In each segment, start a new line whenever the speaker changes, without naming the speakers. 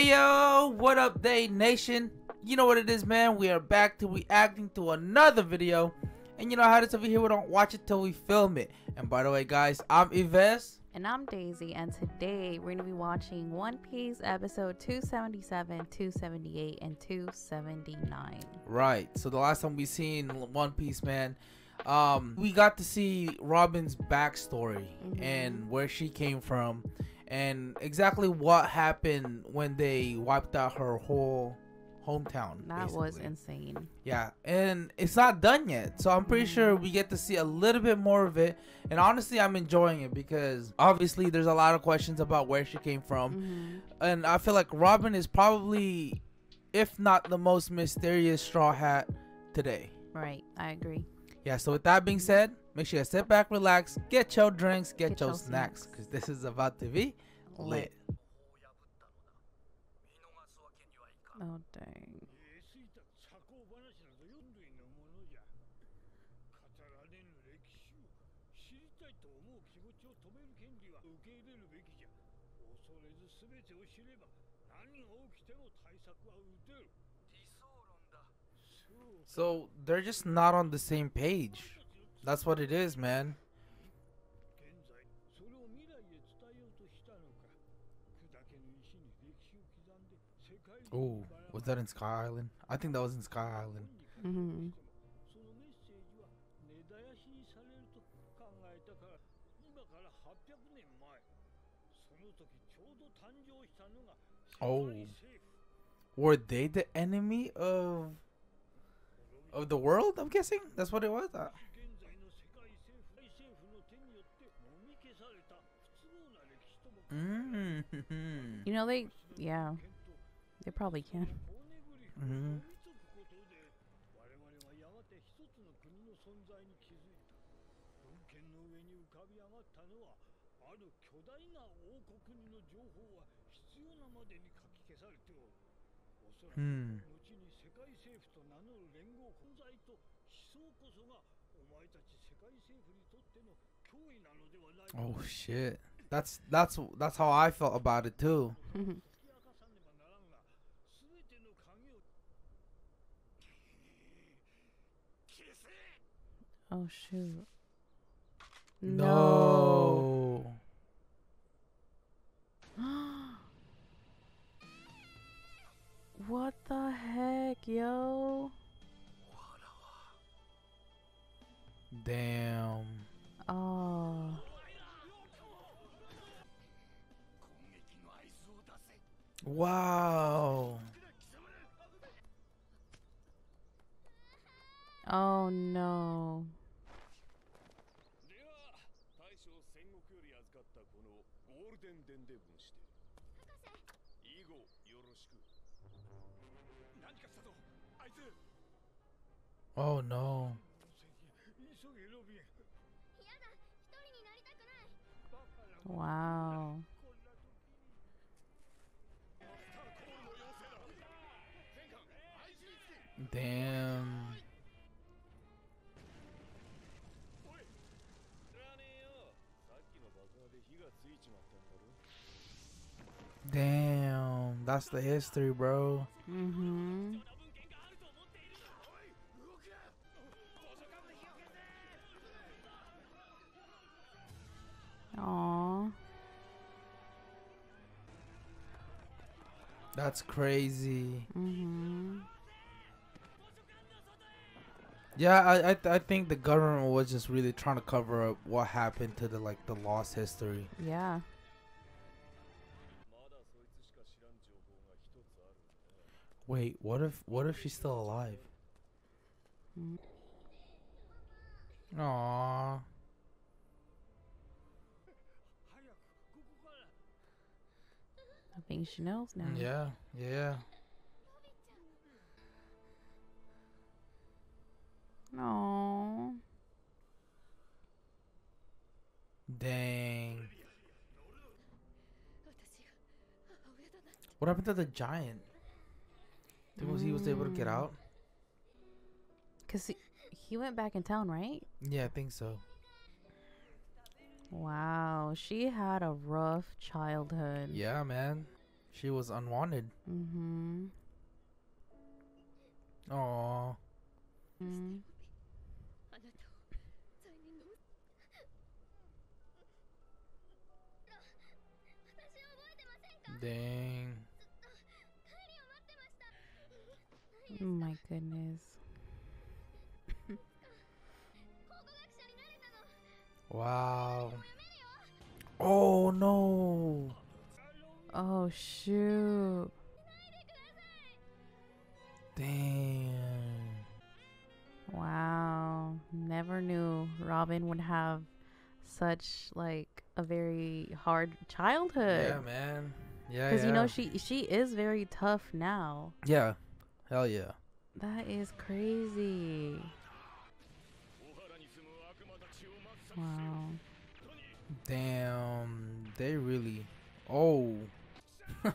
Hey yo, what up, Day Nation? You know what it is, man. We are back to reacting to another video. And you know how this over here, we don't watch it till we film it. And by the way, guys, I'm Yves.
And I'm Deisi, and today we're going to be watching One Piece episode 277, 278, and 279.
Right. So the last time we seen One Piece, man, um, we got to see Robin's backstory
Mhm.
and where she came from, and exactly what happened when they wiped out her whole hometown.
That was insane.
Yeah, and it's not done yet. So I'm pretty sure we get to see a little bit more of it. And honestly, I'm enjoying it because obviously there's a lot of questions about where she came from.
Mhm.
And I feel like Robin is probably, if not the most mysterious Straw Hat today.
Right, I agree.
Yeah, so with that being said, make sure you sit back, relax, get your drinks, get,
Get
your
your
snacks,
snacks.
because this is about to be lit.
Oh, dang.
So they're just not on the same page. That's what it is, man. Oh, was that in Sky Island? I think that was in Sky Island.
Mm -hmm.
Oh, were they the enemy of of the world. I'm guessing that's what it was. Uh,
mm
-hmm.
You know they, yeah, they probably can.
Mm
-hmm.
政府と名乗る連合存在と思想こそがお前たち世界政府にとっての脅威なのではないか
Oh shit. That's that's that's how I felt about it too.
解き明かさねばならんが全ての鍵を消せ
oh, shoot.
No.
What the heck, yo?
Damn.
Oh.
Wow.
Oh no.
Oh no.
Wow.
Damn. Damn, that's the history, bro.
Mm-hmm.
That's crazy.
Mm-hmm.
Yeah, I I, th I think the government was just really trying to cover up what happened to the like the lost history.
Yeah.
Wait, what if what if she's still alive? Aww.
I think she knows now.
Yeah, yeah.
Aww.
Dang. What happened to the giant? Was he was able to get out?
Cause he, he went back in town, right?
Yeah, I think so.
Wow, she had a rough childhood.
Yeah, man. She was unwanted.
Mm-hmm.
Aww. Mm-hmm.
Dang.
My goodness.
wow. Oh no.
Oh shoot.
Damn.
Wow. Never knew Robin would have such like a very hard childhood.
Yeah, man. Yeah.
Because yeah. you know she she is very tough now.
Yeah. Hell yeah.
That is crazy. Wow.
Damn, they really. Oh.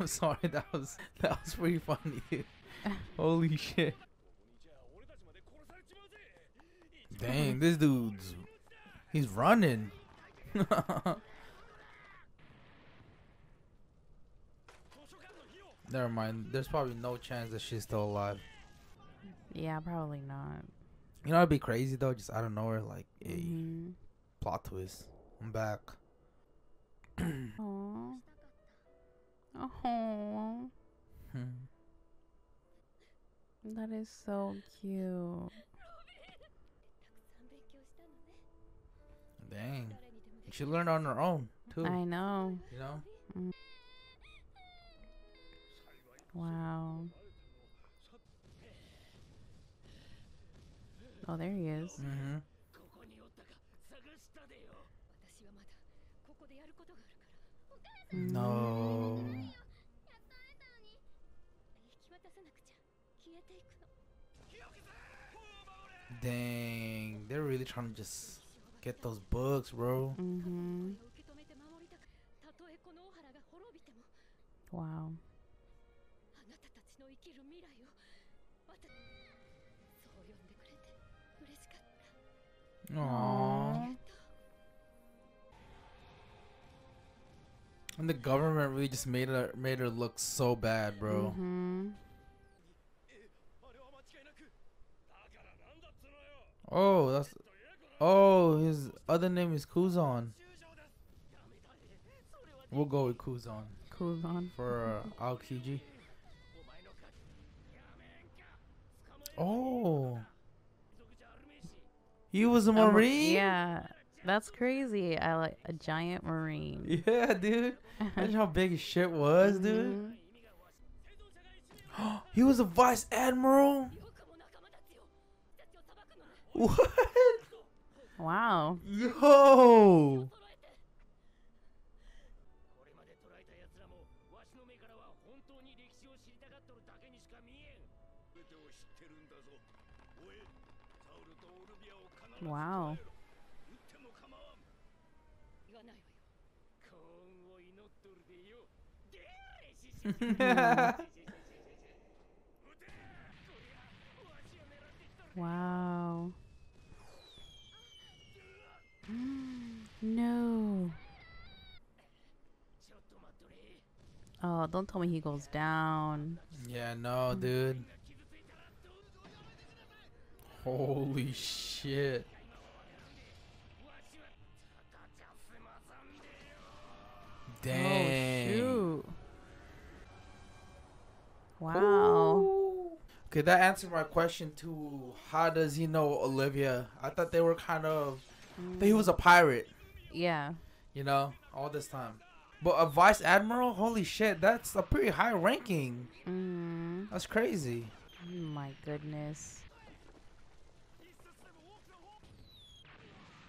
I'm sorry. That was that was pretty funny. Holy shit. Dang, this dude's he's running. Never mind. There's probably no chance that she's still alive.
Yeah, probably not.
You know, it'd be crazy though. Just out of nowhere, like a
mm-hmm.
plot twist. I'm back.
Aww.
Aww.
that is so cute.
Dang. She learned on her own too.
I know.
You know. Mm-hmm.
Wow. Oh, there he is.
Mm -hmm.
No. Dang, they're really trying to just get those books, bro.
Mm -hmm.
Wow.
Aww. And the government really just made her made her look so bad, bro.
Mm -hmm.
Oh, that's Oh, his other name is
Kuzan.
We'll go with
Kuzan. Kuzan.
For uh, Aokiji. Oh. He was a marine.
yeah, that's crazy. I like a giant marine.
Yeah, dude. Imagine how big his shit was, dude.
Mm-hmm.
he was a vice admiral. What?
Wow.
Yo.
Wow. wow. no. Oh, don't tell me he goes down.
Yeah, no, dude. Holy shit
shit.
Dang.
Oh, shoot. Wow. Ooh.
Okay, that answered my question too. How does he know Olvia? I thought they were kind of—he was a mm. pirate.
Yeah.
You know, all this time. But a vice admiral? Holy shit, that's a pretty high ranking.
Mm.
That's crazy.
My goodness.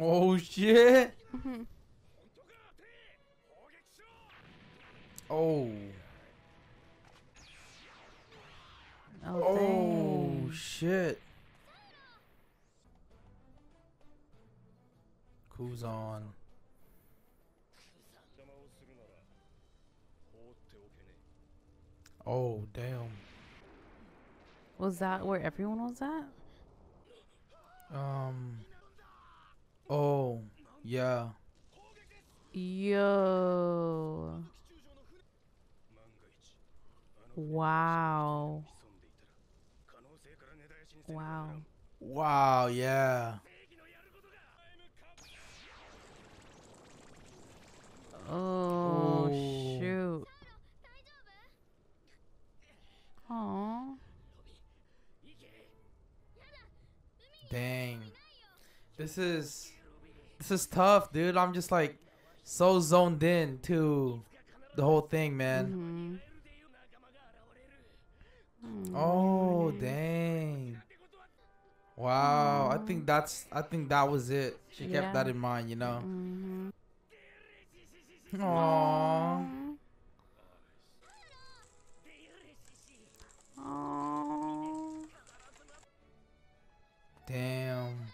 Oh
shit!
Mm-hmm.
oh.
Oh, oh shit. Kuzan. Oh, damn.
Was that where everyone was at?
Um, Oh, yeah.
Yo. Wow. Wow.
Wow, yeah.
Oh, shoot. Aww.
Dang. This is this is tough, dude. I'm just like so zoned in to the whole thing, man.
Mhm.
Oh, dang. Wow. I think that's I think that was it. She kept that in mind, you know.
Mhm.
Aww.
Aw.
Damn.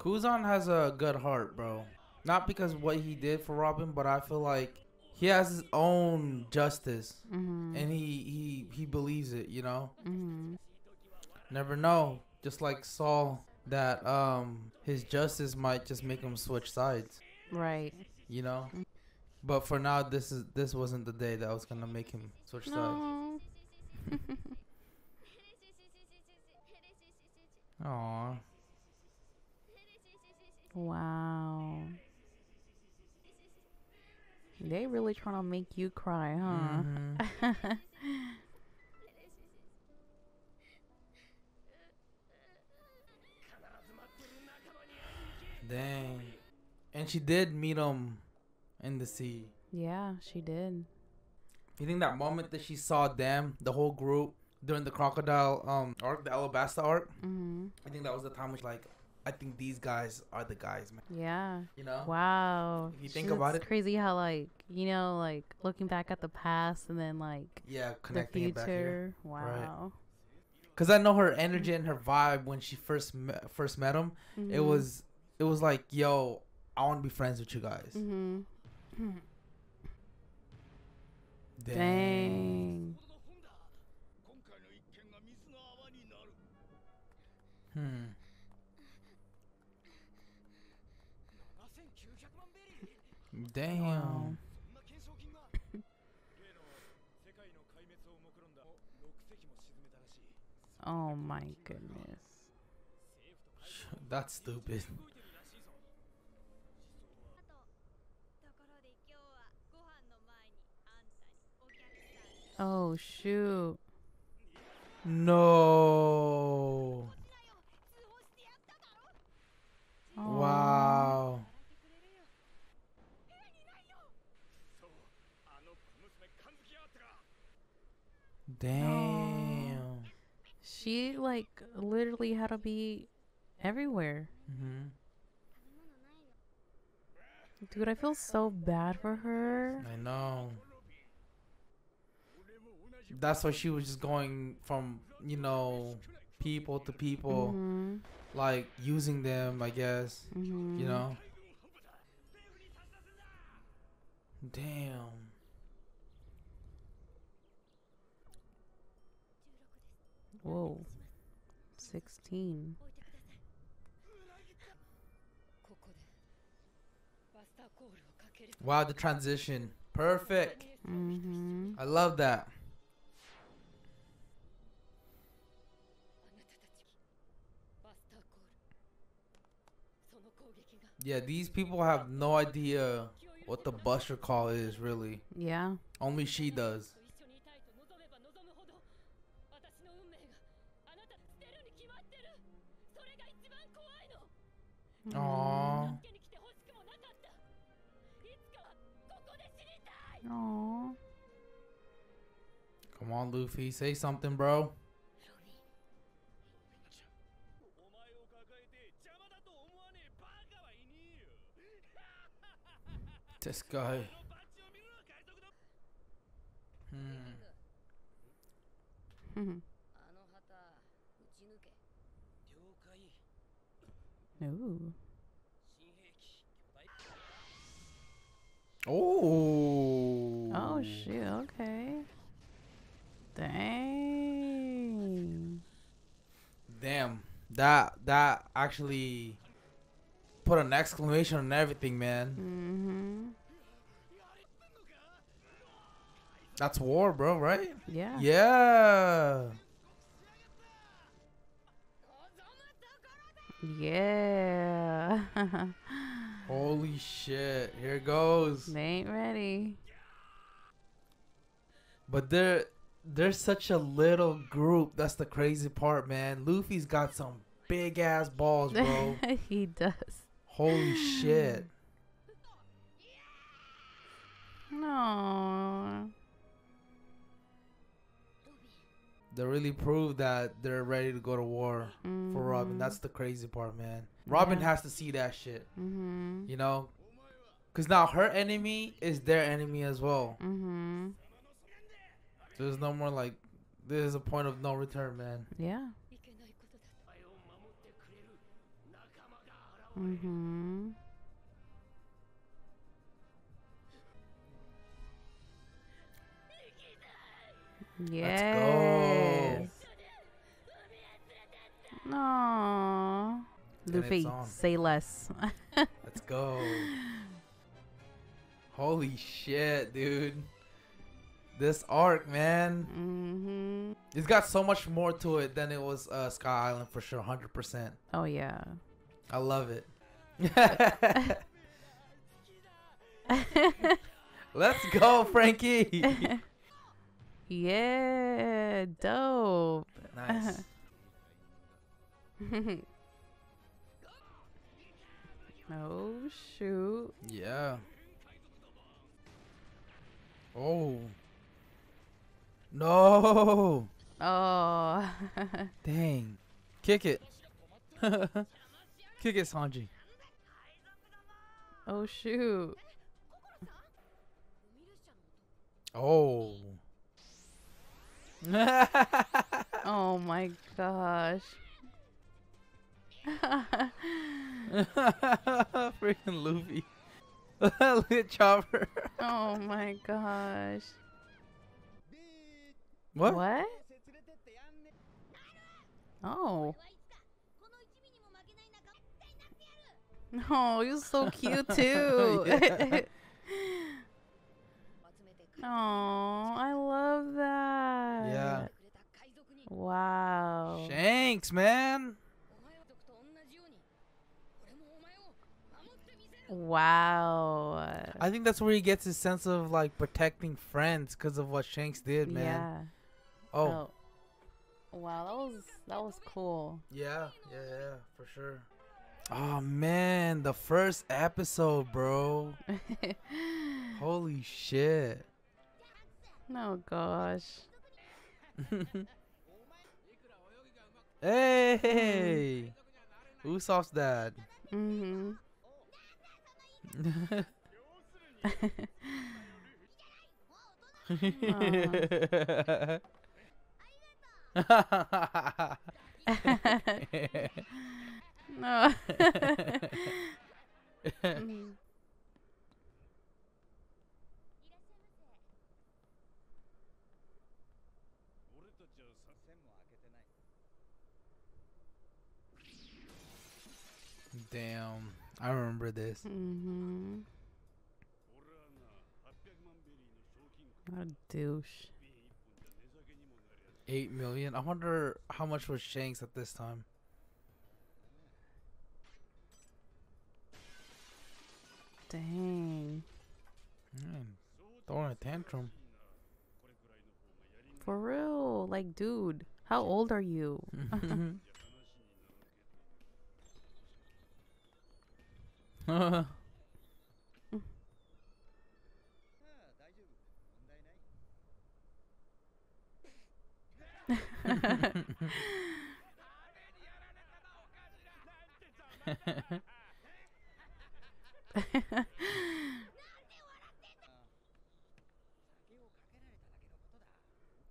Kuzan has a good heart, bro. Not because what he did for Robin, but I feel like he has his own justice,
mm-hmm.
and he he he believes it. You know,
mm-hmm.
never know. Just like Saul, that um his justice might just make him switch sides.
Right.
You know, but for now, this is this wasn't the day that I was gonna make him switch
no.
sides. Aww.
Wow. They really trying to make you cry, huh?
Mhm. Dang. And she did meet him in the sea.
yeah, she did.
You think that moment that she saw them, the whole group, during the crocodile um arc, the Alabasta arc,
Mhm.
I think that was the time when she like, I think these guys are the guys, man.
Yeah.
You know?
Wow.
If you think about it.
crazy how, like, you know, like looking back at the past and then, like,
yeah, connecting the
future. Wow. Right.
Cause I know her energy and her vibe when she first first met him. Mm-hmm.
It
was it was like, yo, I want to be friends with you guys.
Mm-hmm.
Dang.
Dang.
Hmm. damn.
Oh my goodness.
That's stupid.
Oh shoot.
No. Damn.
She like literally had to be everywhere.
hmm
Dude, I feel so bad for her.
I know. That's why she was just going from, you know, people to people,
Mhm.
like using them, I guess.
Mhm.
You know? Damn.
16です
Whoa. 16.
Wow, the transition. Perfect.
Mm -hmm.
I love that. Yeah, these people have no idea what the buster call is, really.
Yeah.
Only she does. Come on, Luffy. Say something, bro. This guy. Hmm.
Mm-hmm. Oh.
Oh.
Oh shit. Okay. Dang.
Damn. That that actually put an exclamation on everything, man.
Mm-hmm.
That's war, bro. Right?
Yeah.
Yeah.
Yeah.
Holy shit. Here it goes.
they ain't ready.
But they're they're such a little group. That's the crazy part, man. Luffy's got some big ass balls, bro.
he does.
Holy shit.
No.
They really proved that they're ready to go to war for Robin. That's the crazy part, man. Robin
Mm-hmm. Yeah.
has to see that shit,
Mhm.
you know? Cuz now her enemy is their enemy as well.
Mhm.
So there's no more like there's a point of no return, man.
Yeah.
い
Yes. No. Luffy, say less.
Let's go. Holy shit, dude. This arc, man.
mhm.
It's got so much more to it than it was uh, Sky Island for sure, 100%.
Oh yeah.
I love it. Let's go, Franky.
Yeah, dope.
nice.
oh shoot.
Yeah. Oh. No.
Oh.
Dang. Kick it. Kick it, Sanji.
oh shoot.
Oh.
Oh my gosh.
Freaking Luffy. Look at Chopper.
oh my gosh.
What?
What? Oh. Oh, you're so cute too. Oh, I love that.
Yeah.
Wow.
Shanks, man.
Wow.
I think that's where he gets his sense of like protecting friends because of what Shanks did, man.
Yeah.
Oh.
oh, Wow, that was that was cool.
yeah, yeah, yeah, for sure. Oh man, the first episode, bro. Holy shit.
Oh gosh.
Hey, Usopp's dad.
Mhm. no.
Damn, I remember this.
Mm-hmm.
What a douche.
Eight million. I wonder how much was Shanks at this time.
Dang.
Man, throwing a tantrum.
For real, like, dude, how old are you?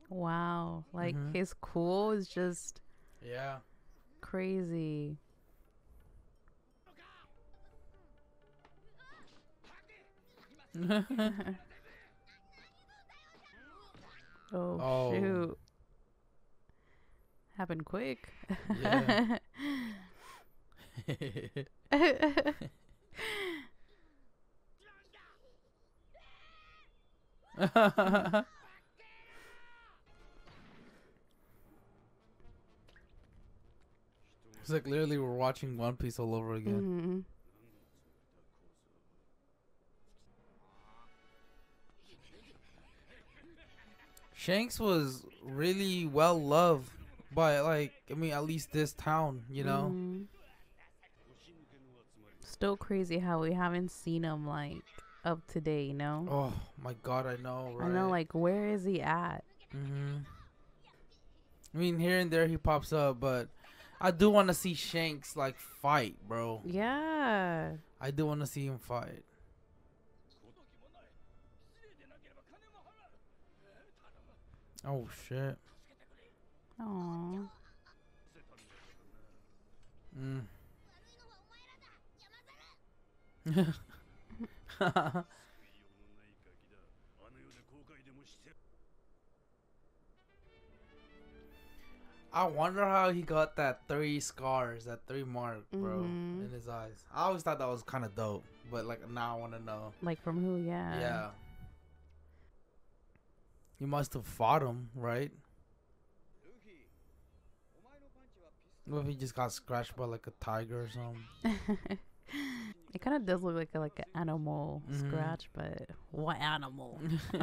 wow. Like,
Mhm.
his cool is just
yeah.
crazy. oh,
Oh.
shoot. Happened quick.
Yeah. it's like literally we're watching One Piece all over again.
Mhm.
Shanks was really well loved by like I mean at least this town, you know.
Mhm. Still crazy how we haven't seen him like up to date, you know?
Oh my god, I know, right?
I know, like, where is he at?
Mm-hmm. I mean, here and there he pops up, but I do want to see Shanks like fight, bro.
Yeah.
I do want to see him fight. Oh shit.
Aw.
Mm. I wonder how he got that three scars, that three mark, bro,
Mhm.
in his eyes. I always thought that was kind of dope, but like now I want to know.
Like, from who? Yeah.
Yeah. You must have fought him, right? What if he just got scratched by like a tiger or something?
it kind of does look like a, like an animal
Mhm.
scratch, but what animal?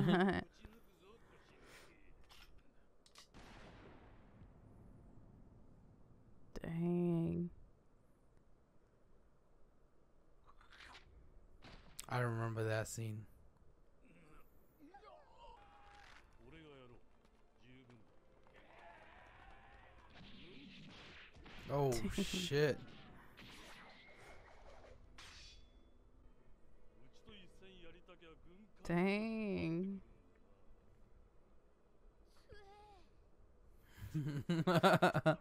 Dang.
I remember that scene. Oh shit.
Dang.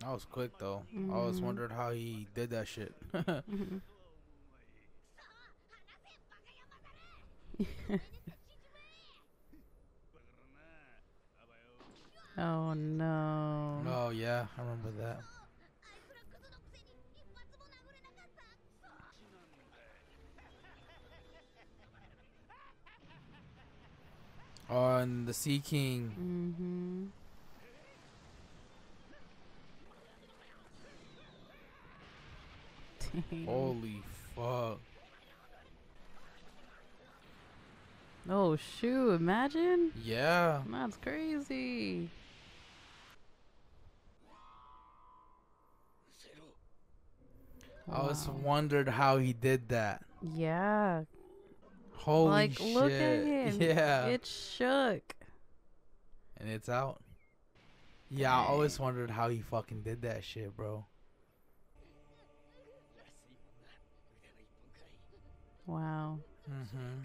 That was quick though. I always
Mhm.
wondered how he did that shit.
Mhm. Oh no.
oh yeah, I remember that. On the Sea King.
Mm-hmm.
Holy fuck.
Oh shoot! Imagine.
Yeah.
That's crazy.
I always wondered how he did that.
Yeah.
Holy
like,
shit.
look at him.
Yeah.
It shook.
and it's out. Yeah, I always wondered how he fucking did that shit, bro.
Wow.
Mm-hmm.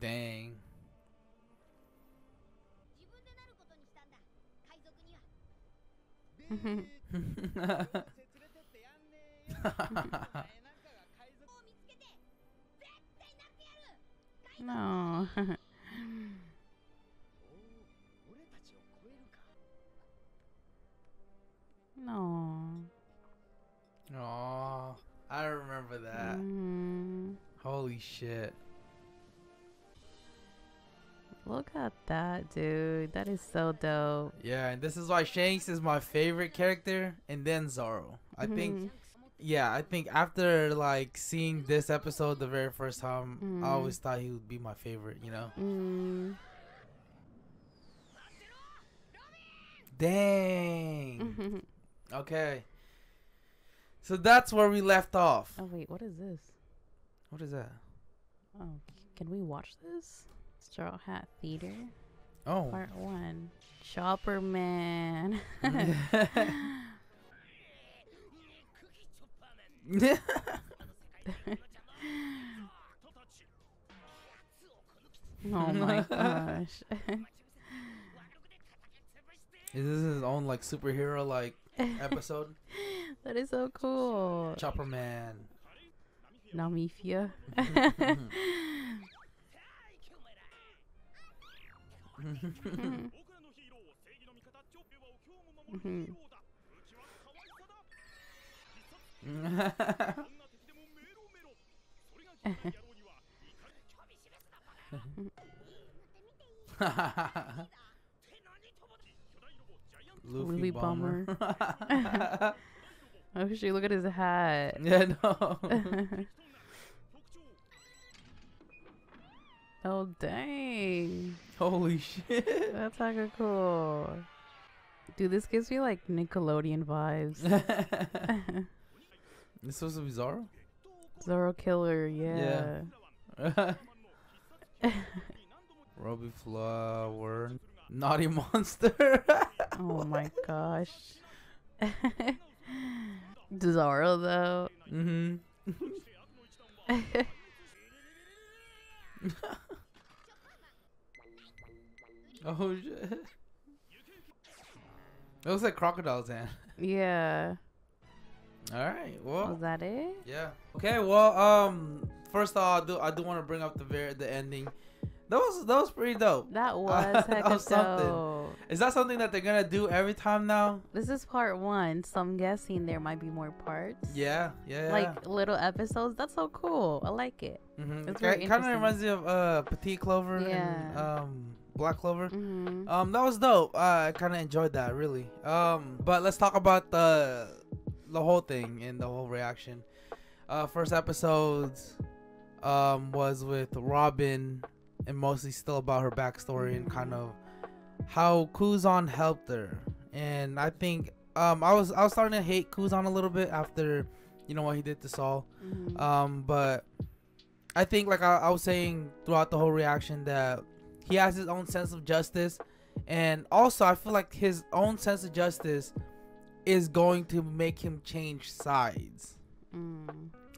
Dang.
no. no.
Oh, I remember that.
Mm.
Holy shit.
Look at that, dude. That is so dope.
Yeah, and this is why Shanks is my favorite character, and then Zoro. I think,
Mhm.
yeah, I think after like seeing this episode the very first time,
Mhm.
I always thought he would be my favorite. You know?
Mm.
Dang. Okay. So that's where we left off.
oh wait, what is this?
What is that?
Oh, can we watch this? Straw Hat Theater,
Oh.
Part One. Chopper Man. oh my gosh.
Is this his own like superhero like episode?
that is so cool.
Chopper Man.
Namifia. Mm-hmm.
Luffy,
Luffy
Bomber.
oh shoot, look at his hat.
yeah, no.
oh dang.
Holy shit.
That's kinda cool. Dude, this gives me like Nickelodeon vibes.
this was a Bizarro?
Zoro Killer, yeah. yeah.
Robbie Flower. Naughty Monster.
Oh my gosh. Zoro though.
mm-hmm. Oh shit. It looks like Crocodile's hand.
yeah.
Alright, well.
Was that it?
Yeah. Okay. Well, um, first off, I do I do want to bring up the very the ending. That was that was pretty dope.
That was
that
heck of
was something.
dope.
Is that something that they're gonna do every time now?
This is part one, so I'm guessing there might be more parts.
Yeah. Yeah.
Like little episodes. That's so cool. I like it.
mm-hmm.
it's
it
very
kind of reminds me of uh Petit Clover and
Yeah.
um Black Clover.
hmm
Um, that was dope. Uh, I kind of enjoyed that really. Um, but let's talk about the the whole thing and the whole reaction. Uh, first episodes um was with Robin and mostly still about her backstory and kind of how Kuzan helped her. And I think um I was I was starting to hate Kuzan a little bit after you know what he did to Saul.
hmm
Um, but I think, like I, I was saying throughout the whole reaction, that he has his own sense of justice, and also I feel like his own sense of justice is going to make him change sides,
mm.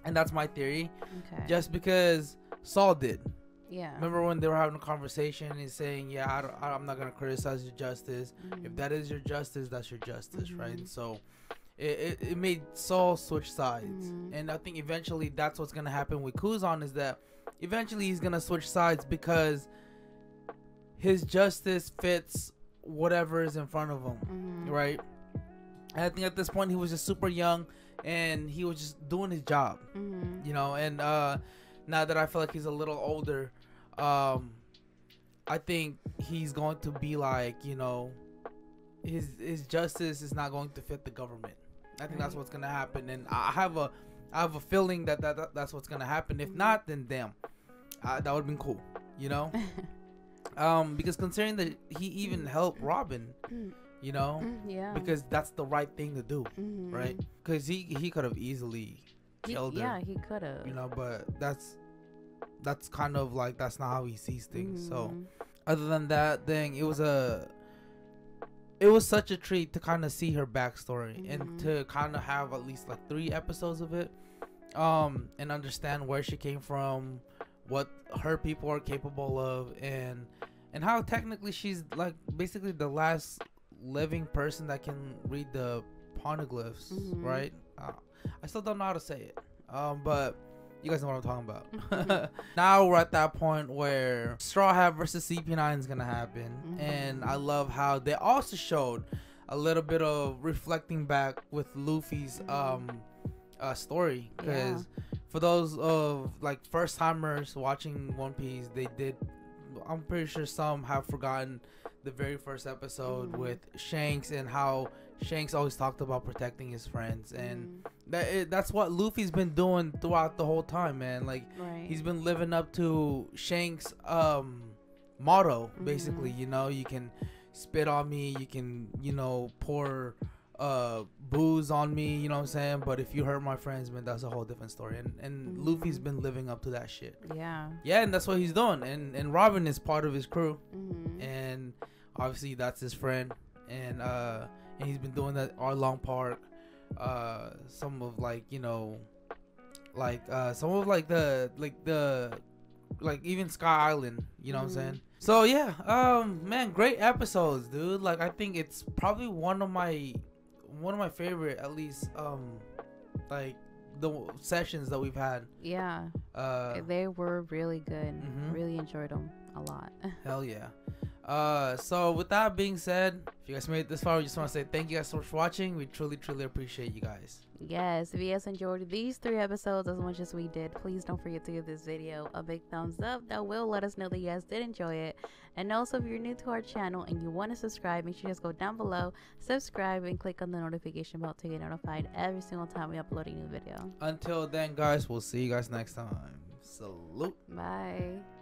and that's my theory.
Okay.
Just because Saul did.
yeah.
Remember when they were having a conversation? and He's saying, "Yeah, I don't, I'm not gonna criticize your justice. If
Mhm.
that is your justice, that's your justice, right?"
Mhm.
So. It, it, it made Saul switch sides,
Mhm.
and I think eventually that's what's gonna happen with Kuzan is that eventually he's gonna switch sides because his justice fits whatever is in front of him,
Mhm.
right? And I think at this point he was just super young and he was just doing his job,
Mhm.
you know. And uh, now that I feel like he's a little older, um, I think he's going to be like, you know, his his justice is not going to fit the government. I think that's what's gonna happen, and I have a I have a feeling that, that, that that's what's gonna happen. If
Mhm.
not, then damn, uh, that would have been cool, you know. um, because considering that he even helped Robin, you know,
yeah.
because that's the right thing to do,
Mhm.
right? Because he he could have easily
He-
killed her,
yeah, he could have.
you know, but that's that's kind of like that's not how he sees things. So
Mm-hmm.
other than that thing it was a it was such a treat to kind of see her backstory
Mhm.
and to kind of have at least like three episodes of it um and understand where she came from what her people are capable of and and how technically she's like basically the last living person that can read the poneglyphs
Mhm.
right uh, i still don't know how to say it um but you guys know what I'm talking about. now we're at that point where Straw Hat versus CP9 is gonna happen,
Mhm.
and I love how they also showed a little bit of reflecting back with Luffy's um uh, story because for those of like first timers watching One Piece, they did I'm pretty sure some have forgotten the very first episode
Mhm.
with Shanks and how Shanks always talked about protecting his friends, and
Mhm.
that it, that's what Luffy's been doing throughout the whole time, man. Like
right.
he's been living up to Shanks' um motto, basically.
Mhm.
You know, you can spit on me, you can you know pour uh booze on me, you know what I'm saying? But if you hurt my friends, man, that's a whole different story. And and Luffy's
Mhm.
been living up to that shit.
yeah.
Yeah, and that's what he's doing. And and Robin is part of his crew,
hmm
and obviously that's his friend. And uh, and he's been doing that at Arlong Park. Uh, some of like you know, like uh, some of like the like the like even Sky Island. You know what I'm
Mhm.
saying? So yeah, um, man, great episodes, dude. Like I think it's probably one of my one of my favorite, at least um, like the sessions that we've had.
Yeah.
Uh,
they were really good.
Mhm.
Really enjoyed them a lot.
Hell yeah. Uh, so with that being said, if you guys made it this far, we just want to say thank you guys so much for watching. We truly, truly appreciate you guys.
Yes, if you guys enjoyed these three episodes as much as we did, please don't forget to give this video a big thumbs up. That will let us know that you guys did enjoy it. And also, if you're new to our channel and you want to subscribe, make sure you just go down below, subscribe, and click on the notification bell to get notified every single time we upload a new video.
Until then, guys, we'll see you guys next time. Salute.
Bye.